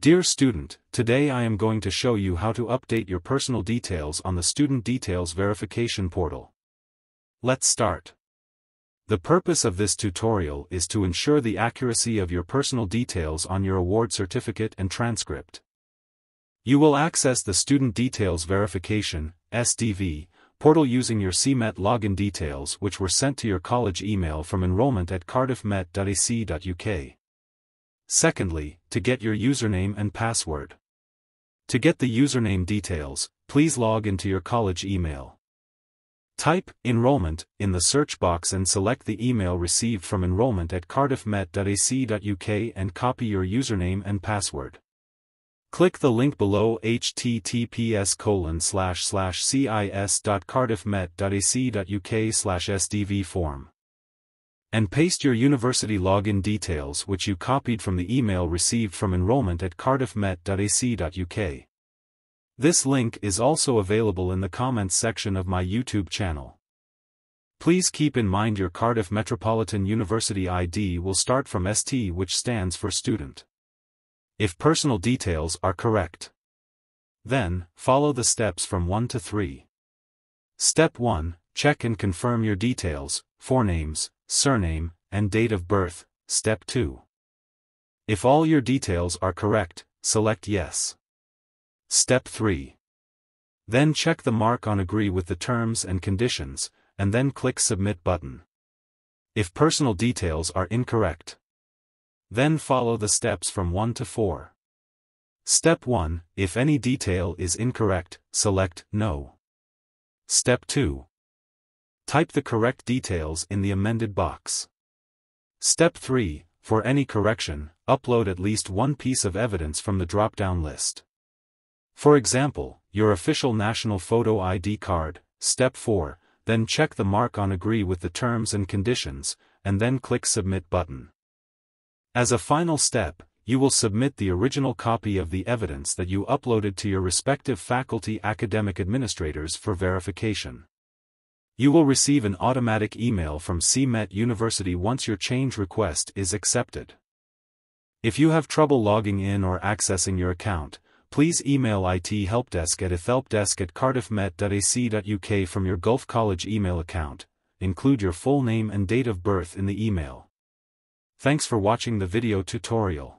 Dear student, today I am going to show you how to update your personal details on the Student Details Verification Portal. Let's start. The purpose of this tutorial is to ensure the accuracy of your personal details on your award certificate and transcript. You will access the Student Details Verification SDV, portal using your CMET login details which were sent to your college email from enrollment at cardiffmet.ac.uk. Secondly, to get your username and password. To get the username details, please log into your college email. Type enrollment in the search box and select the email received from enrollment at cardiffmet.ac.uk and copy your username and password. Click the link below https colon slash slash cis.cardiffmet.ac.uk slash sdv form and paste your university login details which you copied from the email received from enrollment at cardiffmet.ac.uk. This link is also available in the comments section of my YouTube channel. Please keep in mind your Cardiff Metropolitan University ID will start from ST which stands for student. If personal details are correct. Then, follow the steps from 1 to 3. Step 1, check and confirm your details, forenames, surname, and date of birth, step 2. If all your details are correct, select Yes. Step 3. Then check the mark on Agree with the terms and conditions, and then click Submit button. If personal details are incorrect, then follow the steps from 1 to 4. Step 1, if any detail is incorrect, select No. Step 2, Type the correct details in the amended box. Step 3, for any correction, upload at least one piece of evidence from the drop-down list. For example, your official national photo ID card, Step 4, then check the mark on Agree with the terms and conditions, and then click Submit button. As a final step, you will submit the original copy of the evidence that you uploaded to your respective faculty academic administrators for verification. You will receive an automatic email from CMET University once your change request is accepted. If you have trouble logging in or accessing your account, please email IT helpdesk at ithelpdesk at cardiffmet.ac.uk from your Gulf College email account, include your full name and date of birth in the email. Thanks for watching the video tutorial.